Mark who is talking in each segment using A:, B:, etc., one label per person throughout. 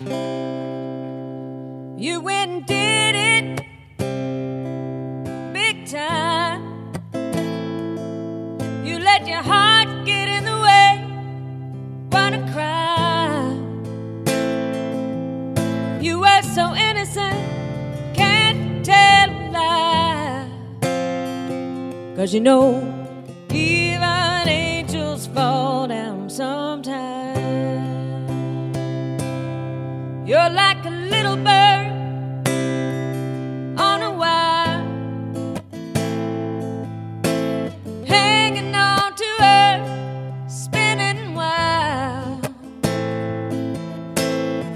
A: You went and did it big time. You let your heart get in the way, wanna cry. You were so innocent, can't tell a lie. Cause you know, You're like a little bird on a wire, hanging on to her, spinning wild.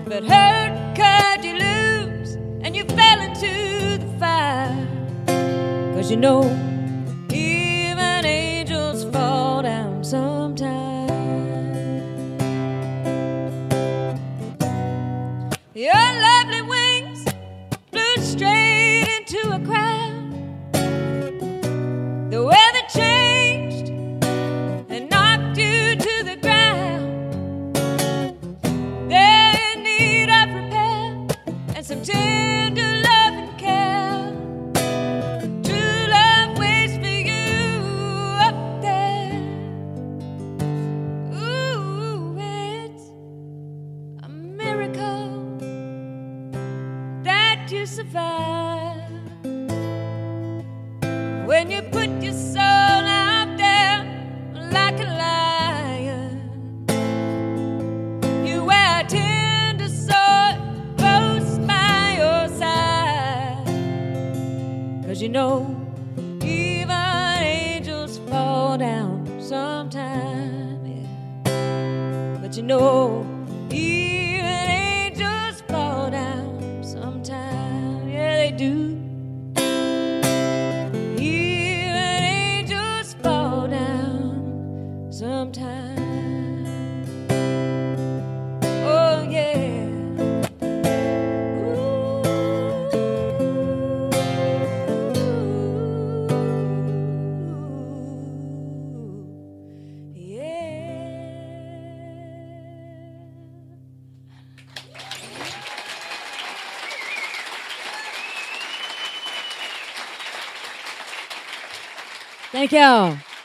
A: But hurt cut you loose, and you fell into the fire. Cause you know, Y en la that you survive. When you put your soul out there like a lion, you wear a tender sword close by your side. Cause you know, even angels fall down sometime. Yeah. But you know, even sometime. Oh, yeah.
B: Thank you.